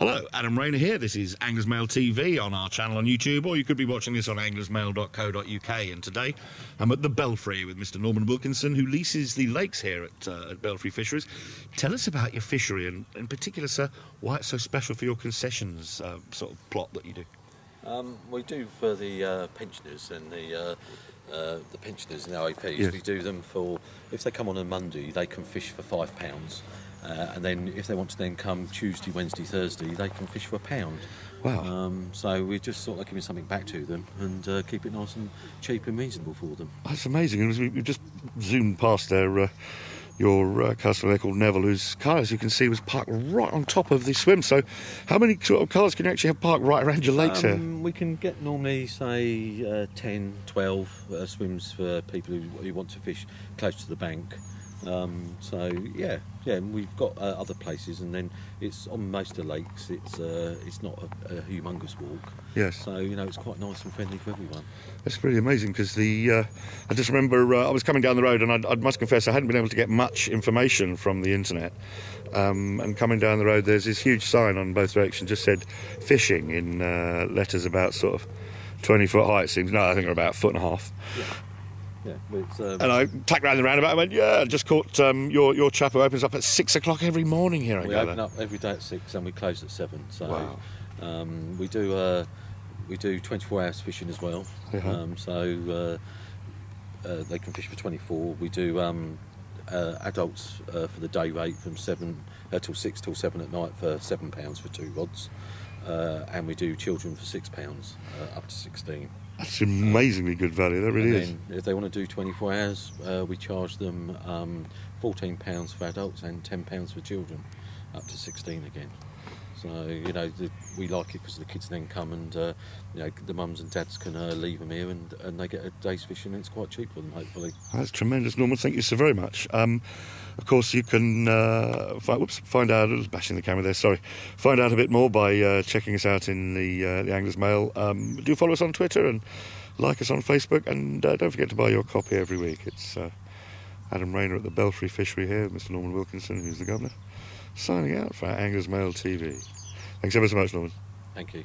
Hello, Adam Rayner here. This is Anglers Mail TV on our channel on YouTube, or you could be watching this on anglersmail.co.uk. And today I'm at the Belfry with Mr. Norman Wilkinson, who leases the lakes here at, uh, at Belfry Fisheries. Tell us about your fishery, and in particular, sir, why it's so special for your concessions uh, sort of plot that you do. Um, we do for the uh, pensioners and the uh, uh, the pensioners and the OAPs. Yes. We do them for if they come on a Monday, they can fish for five pounds, uh, and then if they want to then come Tuesday, Wednesday, Thursday, they can fish for a pound. Wow. Um, so we're just sort of giving something back to them and uh, keep it nice and cheap and reasonable for them. That's amazing. And we- We've just zoomed past there. Uh, your uh, customer there called Neville, whose car, as you can see, was parked right on top of the swim. So, how many sort of cars can you actually have parked right around your here? Um, we can get normally say uh, 10, 12 uh, swims for people who, who want to fish close to the bank. Um, so yeah, yeah, and we've got uh, other places, and then it's on most of the lakes. It's uh, it's not a, a humongous walk, Yes. so you know it's quite nice and friendly for everyone. That's really amazing because the uh, I just remember uh, I was coming down the road and I, I must confess I hadn't been able to get much information from the internet. Um, and coming down the road, there's this huge sign on both directions just said fishing in uh, letters about sort of 20 foot high. It seems no, I think they're about a foot and a half. Yeah, it's, um, And I tacked round the roundabout. and went, yeah, I just caught um, your your chap who opens up at six o'clock every morning here. I we gather. open up every day at six and we close at seven. So Wow. um, we do uh, we do 24 hours fishing as well. Um, so uh, uh, they can fish for 24. We do um, uh, adults uh, for the day rate from seven uh, till six till seven at night for seven pounds for two rods. Uh, and we do children for six pounds uh, up to 16. That's amazingly good value. That really is. if they want to do 24 hours, uh, we charge them um, 14 pounds for adults and 10 pounds for children, up to 16 again. So you know the, we like it because the kids then come and uh, you know the mums and dads can uh, leave them here and, and they get a day's fishing and it's quite cheap for them hopefully. That's tremendous, Norman. Thank you so very much. Um, of course, you can uh, find, whoops, find out. I was bashing the camera there. Sorry. Find out a bit more by uh, checking us out in the uh, the Anglers Mail. Um, do follow us on Twitter and like us on Facebook, and uh, don't forget to buy your copy every week. It's Adam Rayner at the Belfry Fishery here, Mr. Norman Wilkinson, who's the governor, signing out for Anglers Mail TV. Thanks ever so much, Norman. Thank you.